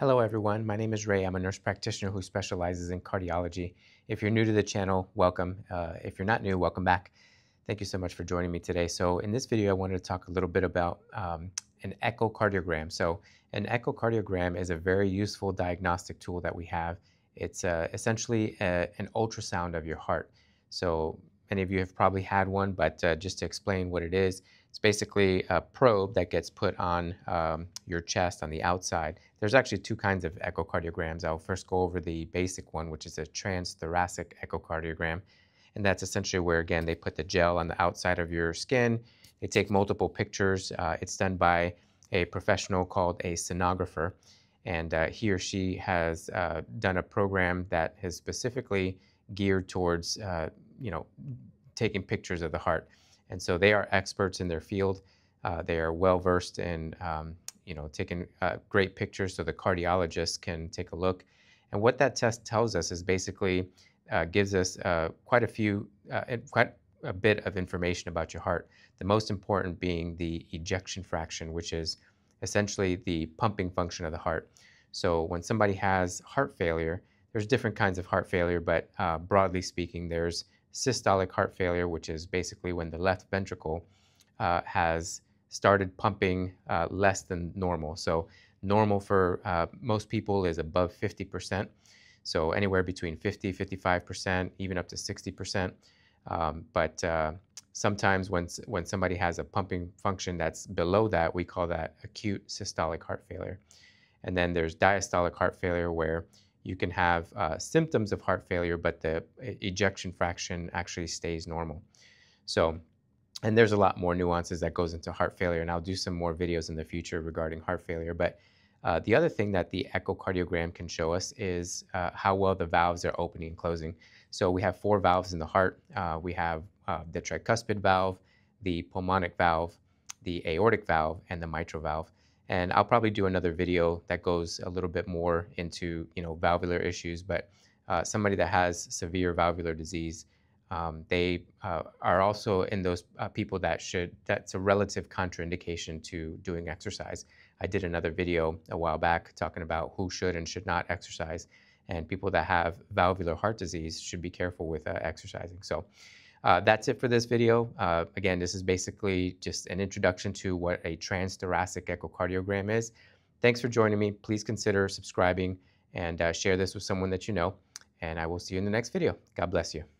Hello everyone, my name is Rey. I'm a nurse practitioner who specializes in cardiology. If you're new to the channel, welcome. Uh, if you're not new, welcome back. Thank you so much for joining me today. So in this video, I wanted to talk a little bit about um, an echocardiogram. So an echocardiogram is a very useful diagnostic tool that we have. It's uh, essentially a, an ultrasound of your heart. So many of you have probably had one, but uh, just to explain what it is, it's basically a probe that gets put on um, your chest on the outside. There's actually two kinds of echocardiograms. I'll first go over the basic one, which is a transthoracic echocardiogram. And that's essentially where, again, they put the gel on the outside of your skin. They take multiple pictures. Uh, it's done by a professional called a sonographer. And uh, he or she has uh, done a program that is specifically geared towards, uh, you know, taking pictures of the heart. And so they are experts in their field. Uh, they are well versed in um, you know taking uh, great pictures so the cardiologist can take a look. And what that test tells us is basically uh, gives us uh, quite a few uh, quite a bit of information about your heart. The most important being the ejection fraction, which is essentially the pumping function of the heart. So when somebody has heart failure, there's different kinds of heart failure, but uh, broadly speaking, there's systolic heart failure, which is basically when the left ventricle uh, has started pumping uh, less than normal. So normal for uh, most people is above 50%. So anywhere between 50, 55%, even up to 60%. Um, but uh, sometimes when, when somebody has a pumping function that's below that, we call that acute systolic heart failure. And then there's diastolic heart failure where you can have uh, symptoms of heart failure, but the ejection fraction actually stays normal. So, and there's a lot more nuances that goes into heart failure, and I'll do some more videos in the future regarding heart failure. But uh, the other thing that the echocardiogram can show us is uh, how well the valves are opening and closing. So we have four valves in the heart. Uh, we have uh, the tricuspid valve, the pulmonic valve, the aortic valve, and the mitral valve. And I'll probably do another video that goes a little bit more into you know valvular issues. But uh, somebody that has severe valvular disease, um, they uh, are also in those uh, people that should. That's a relative contraindication to doing exercise. I did another video a while back talking about who should and should not exercise, and people that have valvular heart disease should be careful with uh, exercising. So. Uh, that's it for this video. Uh, again, this is basically just an introduction to what a transthoracic echocardiogram is. Thanks for joining me. Please consider subscribing and uh, share this with someone that you know. And I will see you in the next video. God bless you.